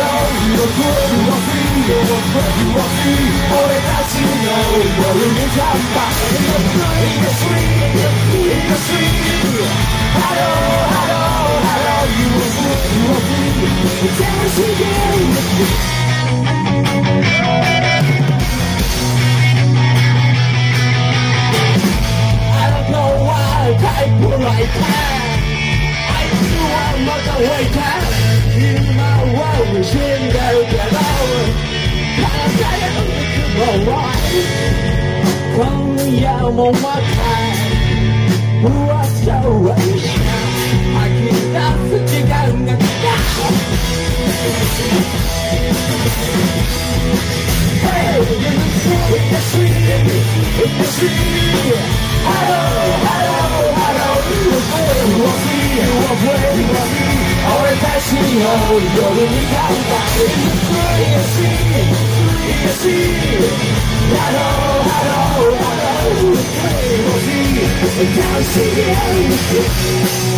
hello You are good, you are free You are good, you are free 俺たちの夜に立った In the street, in the street Hello, hello, hello You are good, you are free Dancing in the street I don't know why type right time I 今夜もまた What's your wish? 吐き出す時間が来た Hey, in the street, in the street, in the street. Hello, hello, hello. You are free, you are free, you are free, you are free. 俺たちの夜に乾杯 In the street, in the street. hello, hello, hello. Hey, we'll see. Now see you.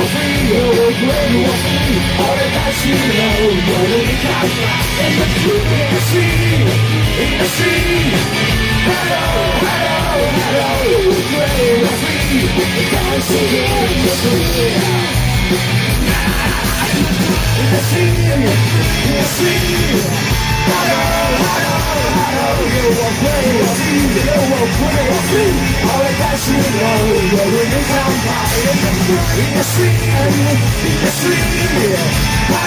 Eu free, you will break, you will flee All the nights you know, you will be caught In the deep, in the sea, in the sea Hello, hello, hello, you eu break, you will flee The times you know, you will free In the sea, in the sea Hello, hello, hello, you will break, you will flee You will break, you will flee All the free, be free.